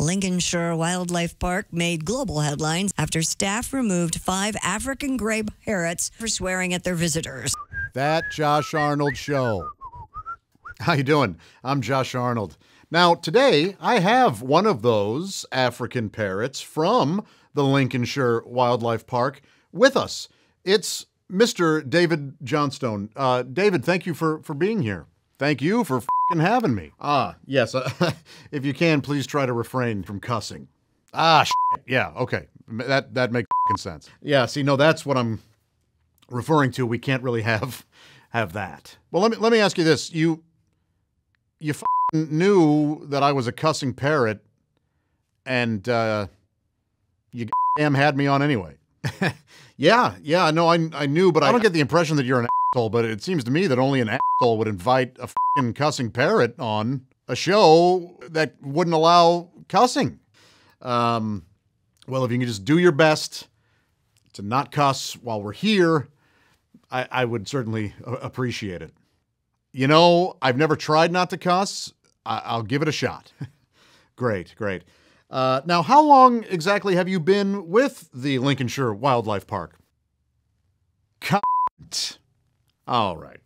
Lincolnshire Wildlife Park made global headlines after staff removed five African gray parrots for swearing at their visitors. That Josh Arnold show. How you doing? I'm Josh Arnold. Now, today I have one of those African parrots from the Lincolnshire Wildlife Park with us. It's Mr. David Johnstone. Uh, David, thank you for, for being here. Thank you for having me. Ah, yes. Uh, if you can, please try to refrain from cussing. Ah, shit. yeah. Okay, that that makes sense. Yeah. See, no, that's what I'm referring to. We can't really have have that. Well, let me let me ask you this: you you knew that I was a cussing parrot, and uh, you damn had me on anyway. yeah, yeah. No, I I knew, but I, I don't get the impression that you're an asshole. But it seems to me that only an asshole would invite a fucking cussing parrot on a show that wouldn't allow cussing. Um, well, if you can just do your best to not cuss while we're here, I, I would certainly appreciate it. You know, I've never tried not to cuss. I, will give it a shot. great, great. Uh, now, how long exactly have you been with the Lincolnshire Wildlife Park? Cunt. All right.